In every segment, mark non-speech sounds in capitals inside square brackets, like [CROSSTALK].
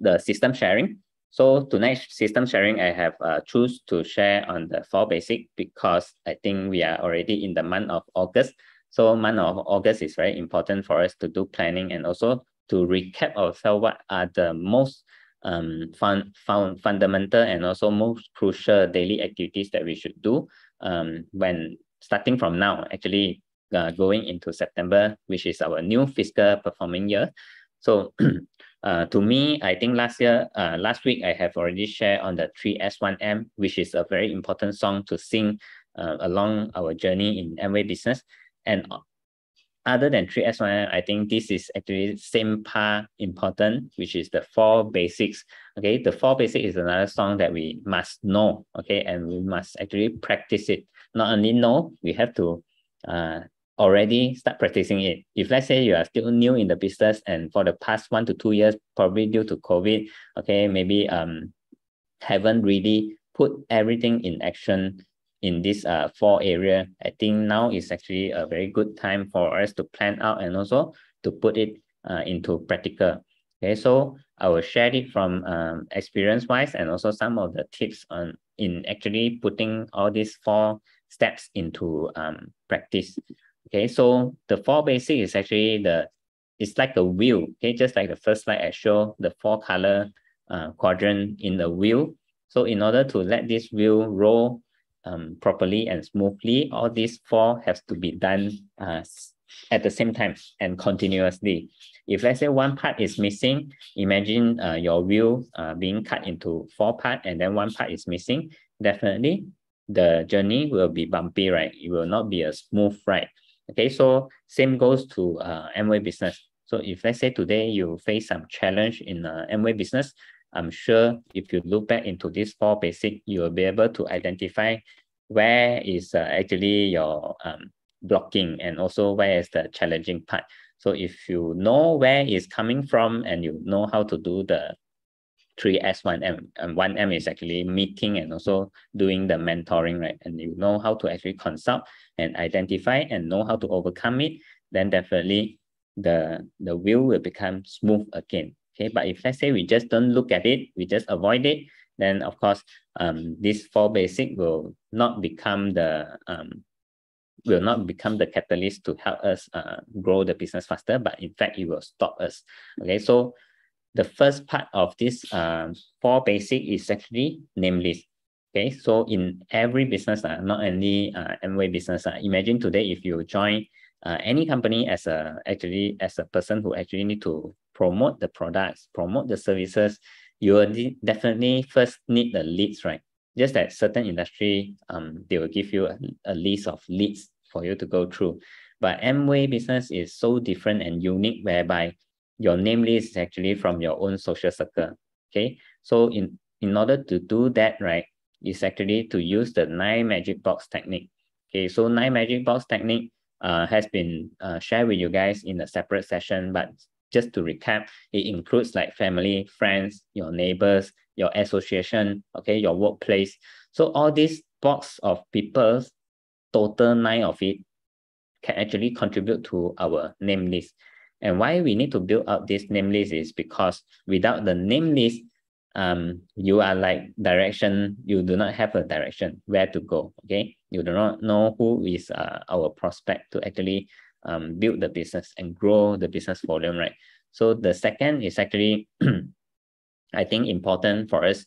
the system sharing. So tonight's system sharing, I have uh, choose to share on the four basic because I think we are already in the month of August. So month of August is very important for us to do planning and also to recap ourselves what are the most um, fun, fun, fundamental and also most crucial daily activities that we should do um, when starting from now, actually uh, going into September, which is our new fiscal performing year. So [CLEARS THROAT] uh, to me, I think last year, uh, last week, I have already shared on the 3S1M, which is a very important song to sing uh, along our journey in Amway business. And other than 3S1M, I think this is actually same part important, which is the four basics. Okay, the four basics is another song that we must know. Okay, and we must actually practice it. Not only know, we have to uh, already start practicing it. If let's say you are still new in the business and for the past one to two years, probably due to COVID, okay, maybe um haven't really put everything in action in this uh four area. I think now is actually a very good time for us to plan out and also to put it uh, into practical. Okay, so I will share it from um, experience wise and also some of the tips on in actually putting all these four steps into um, practice. Okay, so the four basic is actually the, it's like a wheel, okay, just like the first slide I show the four color uh, quadrant in the wheel. So in order to let this wheel roll um, properly and smoothly, all these four has to be done uh, at the same time and continuously. If let's say one part is missing, imagine uh, your wheel uh, being cut into four parts and then one part is missing, definitely the journey will be bumpy, right? It will not be a smooth ride. Okay, so same goes to uh, Amway business. So if let's say today you face some challenge in uh, Amway business, I'm sure if you look back into these four basic, you will be able to identify where is uh, actually your um, blocking and also where is the challenging part. So if you know where is coming from and you know how to do the 3S1M, and 1M is actually meeting and also doing the mentoring, right? And you know how to actually consult and identify and know how to overcome it, then definitely the, the wheel will become smooth again. Okay, but if let's say we just don't look at it, we just avoid it, then of course, um, this four basic will not become the um, will not become the catalyst to help us uh, grow the business faster, but in fact, it will stop us. Okay, so the first part of this uh, four basic is actually name list. Okay, so in every business, uh, not only uh, Amway business, uh, imagine today if you join uh, any company as a actually as a person who actually need to promote the products, promote the services, you will definitely first need the leads, right? Just that certain industry, um, they will give you a, a list of leads for you to go through. But Amway business is so different and unique whereby your name list is actually from your own social circle. Okay, so in in order to do that, right, is actually to use the nine magic box technique. Okay, so nine magic box technique uh, has been uh, shared with you guys in a separate session, but just to recap, it includes like family, friends, your neighbors, your association, okay, your workplace. So all these box of people, total nine of it, can actually contribute to our name list. And why we need to build up this name list is because without the name list, um, you are like direction, you do not have a direction where to go, okay? You do not know who is uh, our prospect to actually um, build the business and grow the business volume, right? So the second is actually, [CLEARS THROAT] I think important for us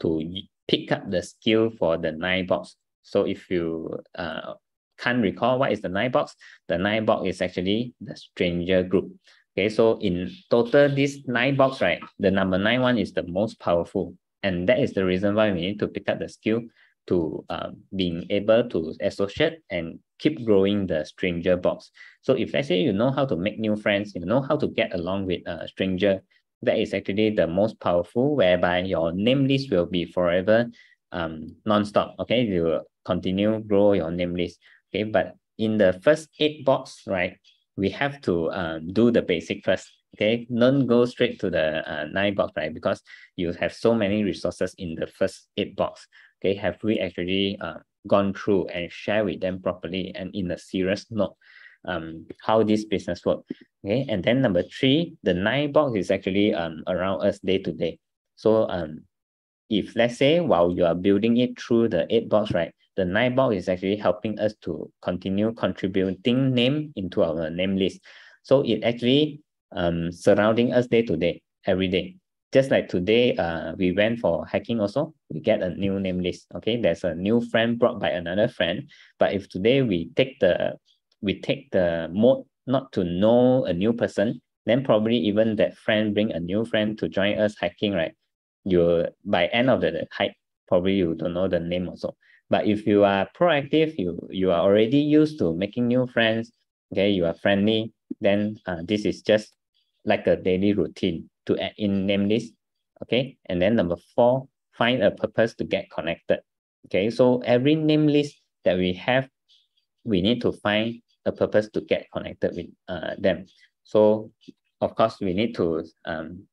to pick up the skill for the nine box. So if you uh, can't recall what is the nine box, the nine box is actually the stranger group. Okay, so in total, this nine box, right, the number nine one is the most powerful. And that is the reason why we need to pick up the skill to um, being able to associate and keep growing the stranger box. So if let's say you know how to make new friends, you know how to get along with a stranger, that is actually the most powerful, whereby your name list will be forever um, non-stop. Okay, you will continue grow your name list. Okay, but in the first eight box, right, we have to um, do the basic first. Okay, don't go straight to the uh, nine box, right? Because you have so many resources in the first eight box. Okay, have we actually uh, gone through and share with them properly and in a serious note? um, how this business work. Okay, and then number three, the nine box is actually um, around us day to day. So um, if let's say while you are building it through the eight box, right, the nine box is actually helping us to continue contributing name into our name list. So it actually um, surrounding us day to day, every day. Just like today, uh, we went for hiking also, we get a new name list. Okay, there's a new friend brought by another friend. But if today we take the we take the mode not to know a new person, then probably even that friend bring a new friend to join us hiking, right? You by end of the hike, probably you don't know the name also. But if you are proactive, you you are already used to making new friends, okay, you are friendly, then uh, this is just like a daily routine to add in name list, okay? And then number four, find a purpose to get connected, okay? So every name list that we have, we need to find a purpose to get connected with uh, them. So of course, we need to um,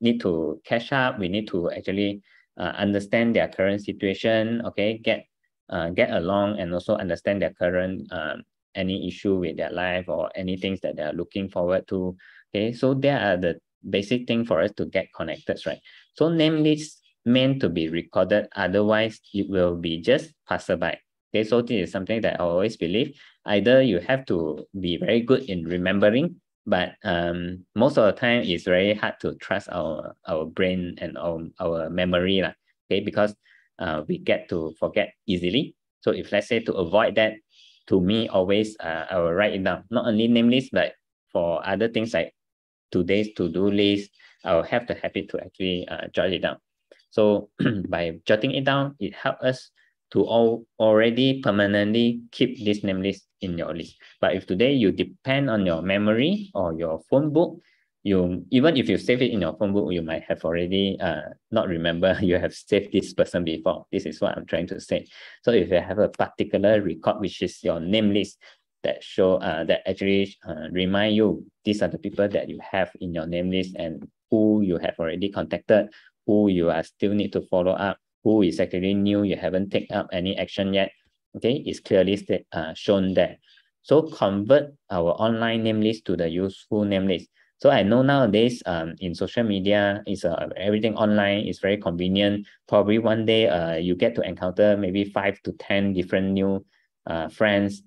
need to catch up. We need to actually uh, understand their current situation, okay, get uh, get along and also understand their current um, any issue with their life or any things that they are looking forward to. Okay, so there are the basic thing for us to get connected, right? So name list meant to be recorded, otherwise it will be just passerby. Okay, so this is something that I always believe. Either you have to be very good in remembering, but um, most of the time it's very hard to trust our our brain and our, our memory, lah, okay, because uh, we get to forget easily. So if let's say to avoid that, to me always uh, I will write it down, not only name list, but for other things like today's to-do list, I'll have the habit to actually uh, jot it down. So [CLEARS THROAT] by jotting it down, it helps us to all already permanently keep this name list in your list. But if today you depend on your memory or your phone book, you even if you save it in your phone book, you might have already uh, not remember [LAUGHS] you have saved this person before. This is what I'm trying to say. So if you have a particular record, which is your name list, that show uh, that actually uh, remind you these are the people that you have in your name list and who you have already contacted, who you are still need to follow up, who is actually new, you haven't taken up any action yet. Okay, it's clearly state, uh, shown there. So convert our online name list to the useful name list. So I know nowadays um, in social media, is uh, everything online is very convenient. Probably one day uh, you get to encounter maybe five to 10 different new uh, friends.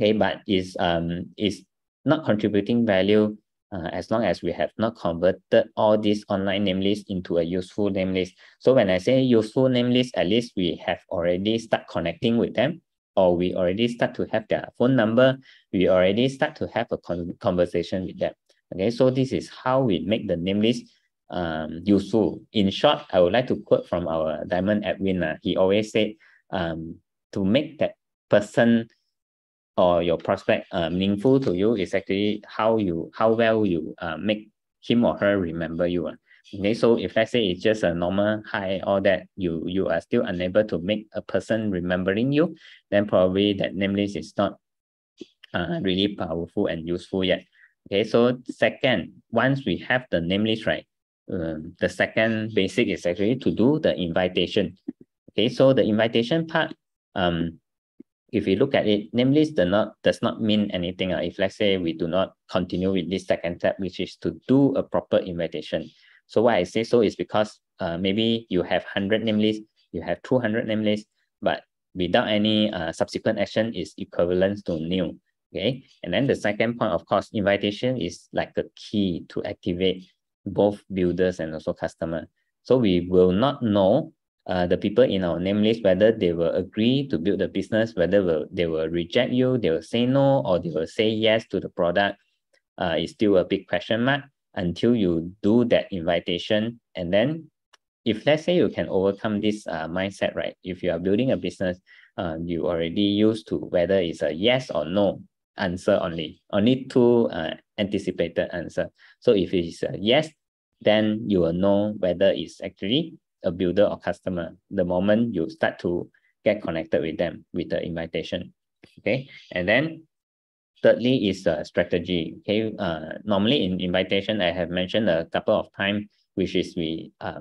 Okay, but is um is not contributing value uh, as long as we have not converted all these online name lists into a useful name list. So when I say useful name list, at least we have already start connecting with them or we already start to have their phone number. We already start to have a con conversation with them. Okay, so this is how we make the name list um, useful. In short, I would like to quote from our Diamond Edwin. Uh, he always said um, to make that person or your prospect uh, meaningful to you is actually how you how well you uh, make him or her remember you. Uh. Okay, so if let's say it's just a normal hi, or that you you are still unable to make a person remembering you, then probably that name list is not uh, really powerful and useful yet. Okay, so second, once we have the name list, right, um, the second basic is actually to do the invitation. Okay, so the invitation part, um, if we look at it, name list does not, does not mean anything. Uh, if let's say we do not continue with this second step, which is to do a proper invitation. So why I say so is because uh, maybe you have 100 name lists, you have 200 name lists, but without any uh, subsequent action is equivalent to new. Okay, and then the second point, of course, invitation is like the key to activate both builders and also customer. So we will not know uh, the people in our name list whether they will agree to build the business, whether will, they will reject you, they will say no, or they will say yes to the product. Uh, is still a big question mark until you do that invitation. And then if let's say you can overcome this uh, mindset, right? If you are building a business, uh, you already used to whether it's a yes or no answer only, only two uh, anticipated answer. So if it's a yes, then you will know whether it's actually a builder or customer the moment you start to get connected with them with the invitation. Okay, and then thirdly is a strategy. Okay, uh, normally in invitation, I have mentioned a couple of times, which is we uh,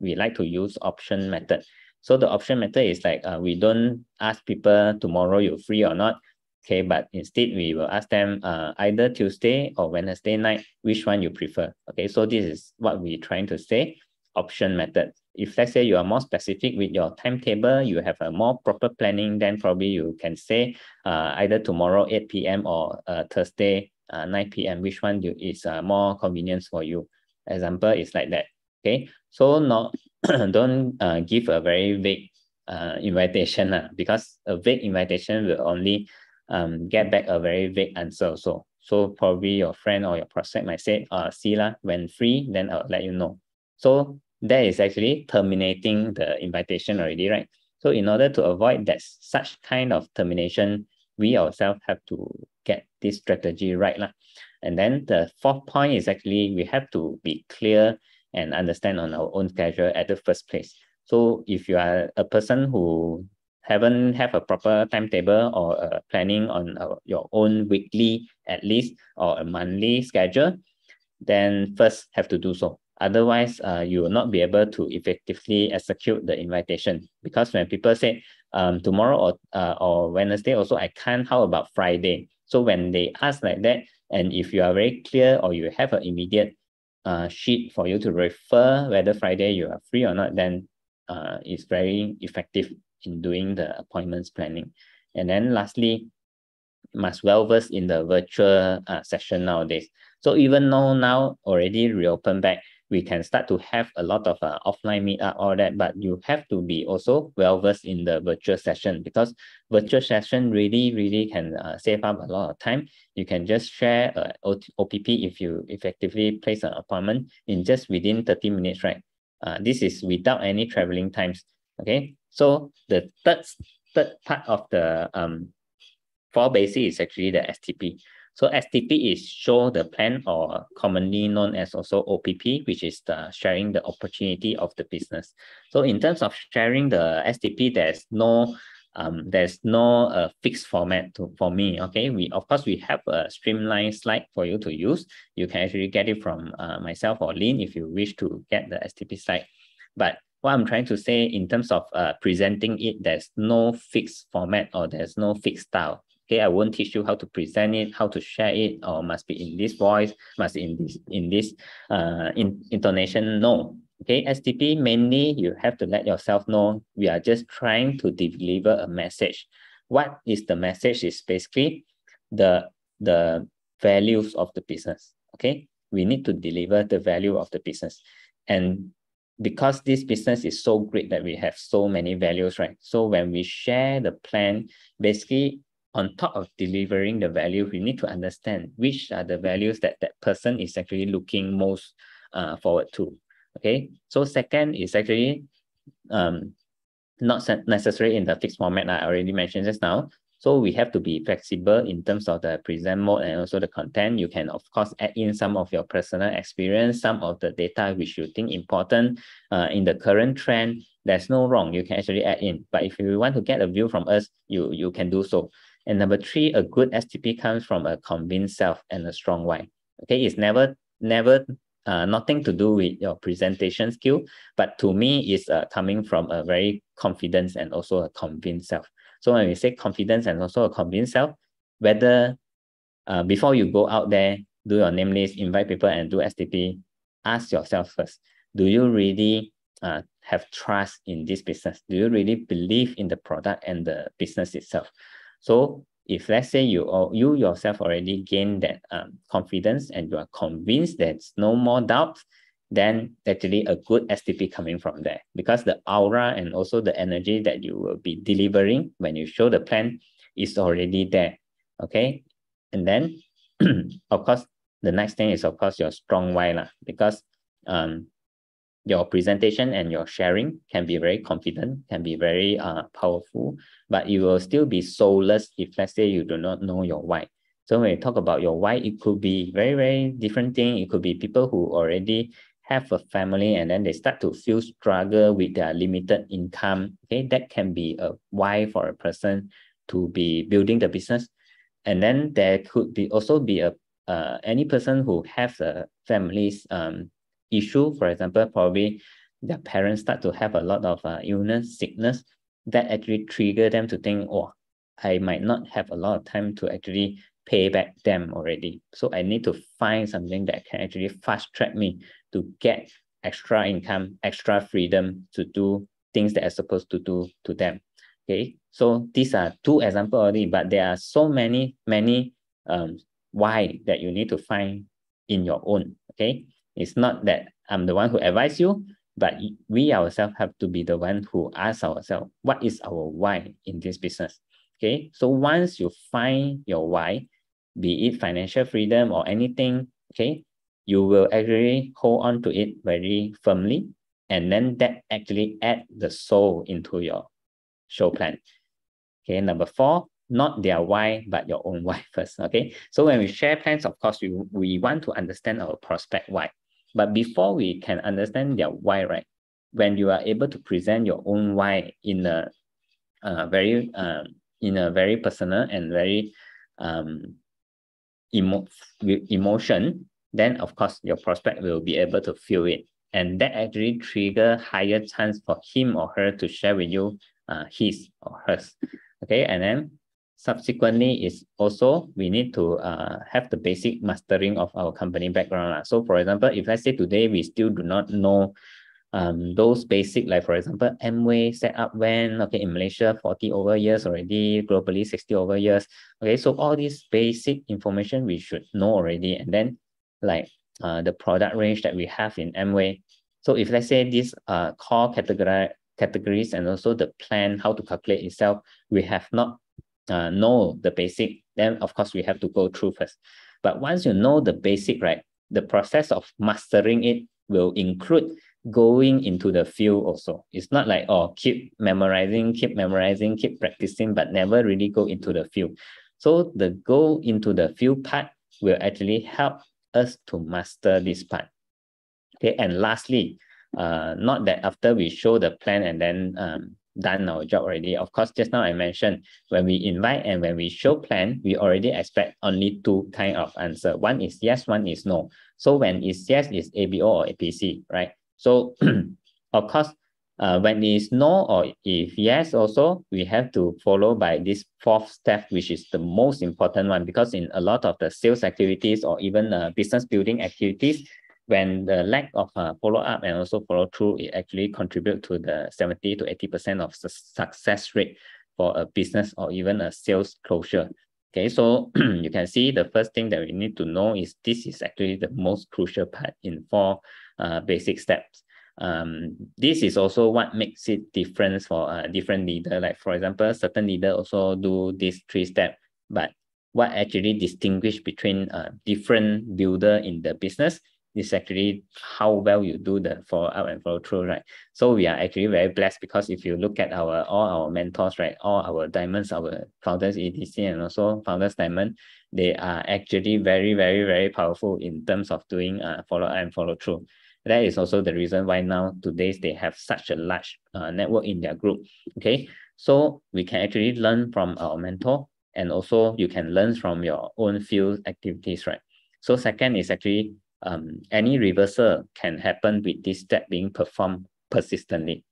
we like to use option method. So the option method is like uh, we don't ask people tomorrow you're free or not Okay, but instead we will ask them uh, either Tuesday or Wednesday night, which one you prefer. Okay, so this is what we're trying to say, option method. If let's say you are more specific with your timetable, you have a more proper planning, then probably you can say uh, either tomorrow 8 p.m. or uh, Thursday uh, 9 p.m., which one you, is uh, more convenient for you. Example is like that. Okay, so not [COUGHS] don't uh, give a very vague uh, invitation uh, because a vague invitation will only um, get back a very vague answer. So, so probably your friend or your prospect might say, uh, see lah, when free, then I'll let you know. So that is actually terminating the invitation already, right? So in order to avoid that such kind of termination, we ourselves have to get this strategy right. Lah. And then the fourth point is actually we have to be clear and understand on our own schedule at the first place. So if you are a person who haven't have a proper timetable or a planning on uh, your own weekly at least or a monthly schedule, then first have to do so. Otherwise, uh, you will not be able to effectively execute the invitation because when people say um, tomorrow or uh, or Wednesday also I can't, how about Friday? So when they ask like that, and if you are very clear or you have an immediate uh, sheet for you to refer whether Friday you are free or not, then uh, it's very effective in doing the appointments planning. And then lastly, must well versed in the virtual uh, session nowadays. So even though now already reopen back, we can start to have a lot of uh, offline meetup, all that, but you have to be also well versed in the virtual session because virtual session really, really can uh, save up a lot of time. You can just share uh, OPP if you effectively place an appointment in just within 30 minutes, right? Uh, this is without any traveling times. Okay, so the third third part of the um four basic is actually the STP. So STP is show the plan or commonly known as also OPP, which is the sharing the opportunity of the business. So in terms of sharing the STP, there's no um, there's no uh, fixed format to, for me. Okay, we of course we have a streamlined slide for you to use. You can actually get it from uh, myself or Lin if you wish to get the STP slide. But what I'm trying to say in terms of uh, presenting it, there's no fixed format or there's no fixed style. Okay, I won't teach you how to present it, how to share it, or must be in this voice, must be in this in this uh in intonation. No. Okay, STP mainly you have to let yourself know we are just trying to deliver a message. What is the message is basically the the values of the business. Okay, we need to deliver the value of the business. And because this business is so great that we have so many values, right? So when we share the plan, basically on top of delivering the value, we need to understand which are the values that that person is actually looking most uh, forward to. Okay, so second is actually um, not necessary in the fixed format I already mentioned just now. So we have to be flexible in terms of the present mode and also the content. You can, of course, add in some of your personal experience, some of the data which you think important uh, in the current trend. There's no wrong. You can actually add in. But if you want to get a view from us, you, you can do so. And number three, a good STP comes from a convinced self and a strong why. Okay, it's never, never, uh, nothing to do with your presentation skill, but to me, it's uh, coming from a very confidence and also a convinced self. So when we say confidence and also a convinced self, whether uh, before you go out there, do your name list, invite people and do STP, ask yourself first, do you really uh, have trust in this business? Do you really believe in the product and the business itself? So if let's say you or you yourself already gain that um, confidence and you are convinced there's no more doubt, then actually a good STP coming from there because the aura and also the energy that you will be delivering when you show the plan is already there. Okay. And then [CLEARS THROAT] of course, the next thing is of course your strong why lah, because um your presentation and your sharing can be very confident, can be very uh, powerful, but you will still be soulless if let's say you do not know your why. So when you talk about your why, it could be very, very different thing. It could be people who already have a family and then they start to feel struggle with their limited income. Okay, that can be a why for a person to be building the business. And then there could be also be a uh, any person who has a family's um, issue, for example, probably their parents start to have a lot of uh, illness, sickness, that actually trigger them to think, oh, I might not have a lot of time to actually pay back them already. So I need to find something that can actually fast track me to get extra income, extra freedom to do things that I'm supposed to do to them. Okay, so these are two examples already, but there are so many, many um, why that you need to find in your own. Okay, it's not that I'm the one who advise you, but we ourselves have to be the one who ask ourselves, what is our why in this business? Okay, so once you find your why, be it financial freedom or anything, okay, you will actually hold on to it very firmly. And then that actually add the soul into your show plan. Okay, number four, not their why, but your own why [LAUGHS] first. Okay, so when we share plans, of course, we, we want to understand our prospect why. But before we can understand their why, right, when you are able to present your own why in a uh, very uh, in a very personal and very um, emo emotion, then of course your prospect will be able to feel it. And that actually trigger higher chance for him or her to share with you uh, his or hers. Okay, and then subsequently is also we need to uh, have the basic mastering of our company background. So for example, if I say today we still do not know um, those basic, like for example, Amway set up when, okay, in Malaysia, 40 over years already, globally 60 over years. Okay, so all these basic information we should know already. And then like uh, the product range that we have in Amway. So if let's say these uh, core category, categories and also the plan, how to calculate itself, we have not uh, know the basic, then of course we have to go through first. But once you know the basic, right, the process of mastering it will include going into the field also. It's not like, oh, keep memorizing, keep memorizing, keep practicing, but never really go into the field. So the go into the field part will actually help us to master this part. Okay, and lastly, uh, not that after we show the plan and then um, done our job already. Of course, just now I mentioned when we invite and when we show plan, we already expect only two kind of answer. One is yes, one is no. So when it's yes, it's ABO or APC, right? So [CLEARS THROAT] of course, uh, when it's no or if yes also, we have to follow by this fourth step, which is the most important one because in a lot of the sales activities or even uh, business building activities, when the lack of uh, follow-up and also follow-through, it actually contribute to the 70 to 80% of su success rate for a business or even a sales closure. Okay, so [CLEARS THROAT] you can see the first thing that we need to know is this is actually the most crucial part in four uh, basic steps. Um, this is also what makes it different for a different leader. Like for example, certain leader also do this three step, but what actually distinguish between a different builder in the business is actually how well you do the follow up and follow through, right? So we are actually very blessed because if you look at our all our mentors, right, all our diamonds, our founders EDC and also founders diamond, they are actually very, very, very powerful in terms of doing uh, follow up and follow through. That is also the reason why now today they have such a large uh, network in their group. Okay, so we can actually learn from our mentor and also you can learn from your own field activities, right? So second is actually um, any reversal can happen with this step being performed persistently.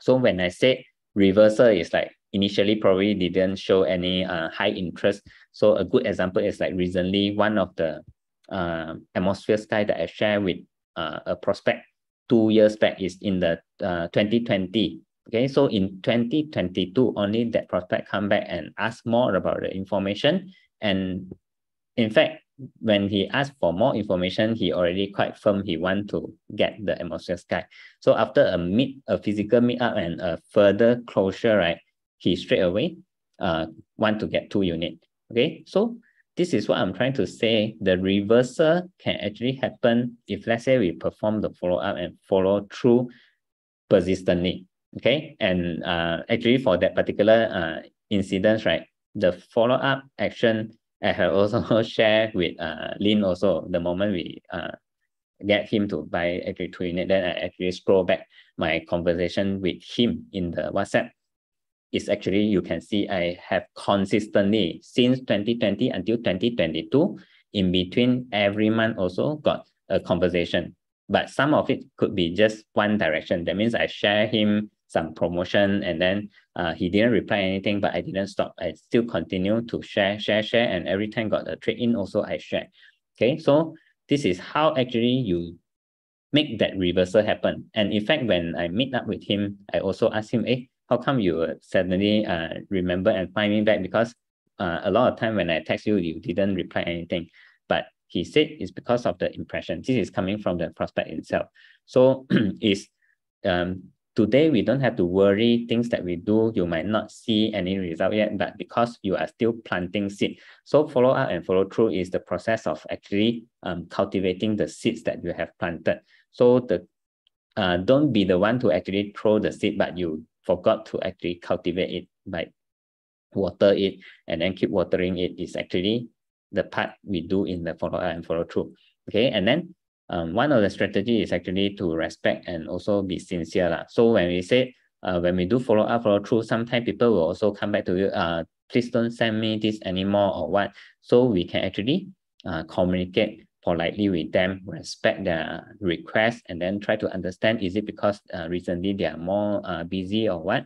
So when I say reversal is like initially probably didn't show any uh, high interest. So a good example is like recently one of the uh, atmosphere sky that I share with uh, a prospect two years back is in the uh, 2020. Okay, so in 2022, only that prospect come back and ask more about the information. And in fact, when he asked for more information, he already quite firm he want to get the atmosphere sky. So after a meet, a physical meetup and a further closure, right, he straight away uh, want to get two unit. Okay, so this is what I'm trying to say. The reversal can actually happen if let's say we perform the follow up and follow through persistently. Okay, and uh, actually for that particular uh, incident, right, the follow up action I have also [LAUGHS] shared with uh, Lin also the moment we uh, get him to buy actually two unit, then I actually scroll back my conversation with him in the WhatsApp. It's actually, you can see I have consistently since 2020 until 2022, in between every month also got a conversation. But some of it could be just one direction. That means I share him some promotion and then uh, he didn't reply anything, but I didn't stop. I still continue to share, share, share. And every time got a trade in also I share. Okay, so this is how actually you make that reversal happen. And in fact, when I meet up with him, I also ask him, hey, how come you suddenly uh, remember and find me back? Because uh, a lot of time when I text you, you didn't reply anything. But he said it's because of the impression. This is coming from the prospect itself. So [CLEARS THROAT] is um, today we don't have to worry things that we do, you might not see any result yet, but because you are still planting seed. So follow up and follow through is the process of actually um, cultivating the seeds that you have planted. So the uh, don't be the one to actually throw the seed, but you forgot to actually cultivate it by water it and then keep watering it is actually the part we do in the follow up and follow through. Okay, and then um, one of the strategy is actually to respect and also be sincere. La. So when we say, uh, when we do follow up, follow through, sometimes people will also come back to you, uh, please don't send me this anymore or what. So we can actually uh, communicate politely with them, respect their request, and then try to understand, is it because uh, recently they are more uh, busy or what?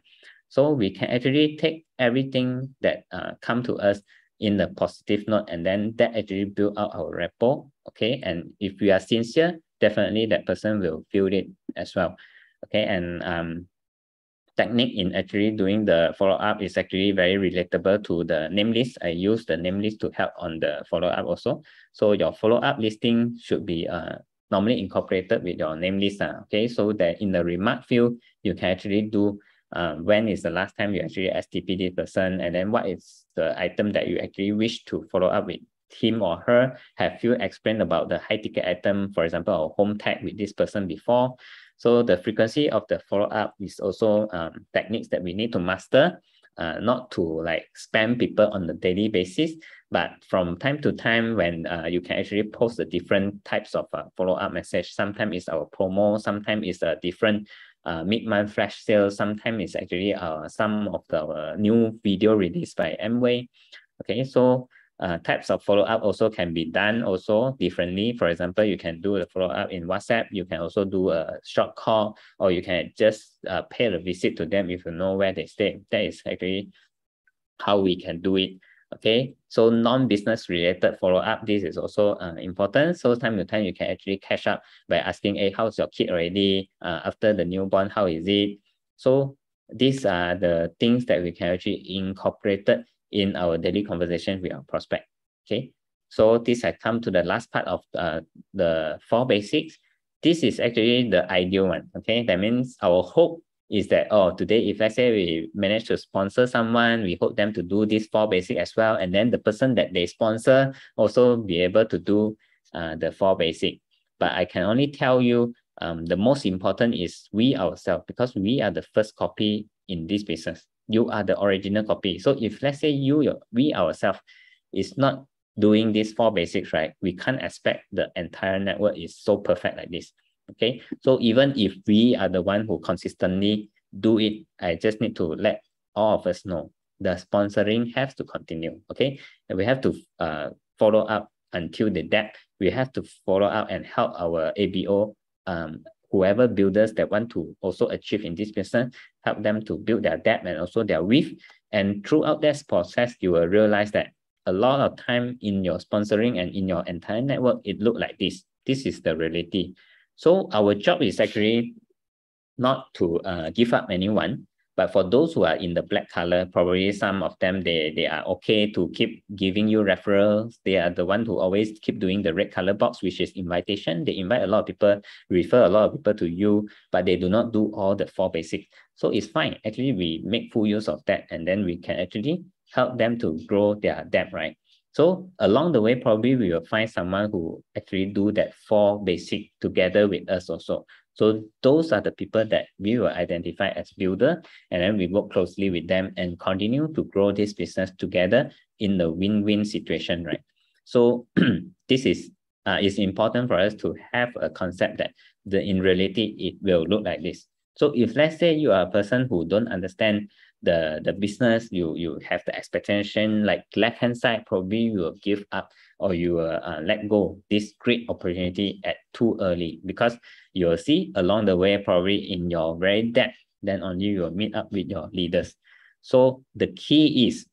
So we can actually take everything that uh, come to us in the positive note, and then that actually build out our rapport, okay? And if we are sincere, definitely that person will feel it as well, okay? And um, technique in actually doing the follow-up is actually very relatable to the name list. I use the name list to help on the follow-up also. So your follow-up listing should be uh, normally incorporated with your name list, uh, okay? So that in the remark field, you can actually do um, when is the last time you actually STP this person, and then what is the item that you actually wish to follow up with him or her? Have you explained about the high ticket item, for example, or home tag with this person before? So the frequency of the follow up is also um, techniques that we need to master, uh, not to like spam people on the daily basis, but from time to time when uh, you can actually post the different types of uh, follow up message. Sometimes it's our promo, sometimes it's a different uh, mid-month flash sale. Sometimes it's actually uh, some of the uh, new video released by Amway. Okay, so uh, types of follow-up also can be done also differently. For example, you can do the follow-up in WhatsApp. You can also do a short call, or you can just uh, pay a visit to them if you know where they stay. That is actually how we can do it. Okay, so non-business related follow-up, this is also uh, important. So time to time, you can actually catch up by asking, hey, how's your kid already? Uh, after the newborn, how is it? So these are the things that we can actually incorporate in our daily conversation with our prospect. Okay, so this has come to the last part of uh, the four basics. This is actually the ideal one. Okay, that means our hope is that, oh, today, if let's say we manage to sponsor someone, we hope them to do this four basic as well. And then the person that they sponsor also be able to do uh, the four basic. But I can only tell you um, the most important is we ourselves, because we are the first copy in this business. You are the original copy. So if let's say you, your, we ourselves is not doing these four basics, right? We can't expect the entire network is so perfect like this. Okay, so even if we are the one who consistently do it, I just need to let all of us know the sponsoring has to continue. Okay, and we have to uh, follow up until the depth. We have to follow up and help our ABO, um, whoever builders that want to also achieve in this business, help them to build their depth and also their width. And throughout this process, you will realize that a lot of time in your sponsoring and in your entire network, it look like this. This is the reality. So our job is actually not to uh, give up anyone, but for those who are in the black color, probably some of them, they, they are okay to keep giving you referrals. They are the one who always keep doing the red color box, which is invitation. They invite a lot of people, refer a lot of people to you, but they do not do all the four basics. So it's fine. Actually, we make full use of that, and then we can actually help them to grow their depth, right? So along the way, probably we will find someone who actually do that four basic together with us also. So those are the people that we will identify as builder, and then we work closely with them and continue to grow this business together in the win-win situation, right? So [CLEARS THROAT] this is uh, it's important for us to have a concept that the in reality it will look like this. So if let's say you are a person who don't understand the the business you you have the expectation like left hand side probably you will give up or you will uh, let go this great opportunity at too early because you'll see along the way probably in your very depth then only you will meet up with your leaders. So the key is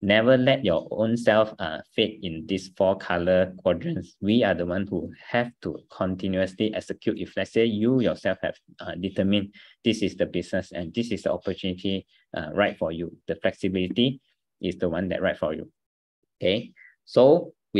never let your own self uh, fit in these four color quadrants. We are the one who have to continuously execute. If let's say you yourself have uh, determined this is the business and this is the opportunity uh, right for you, the flexibility is the one that right for you. Okay, so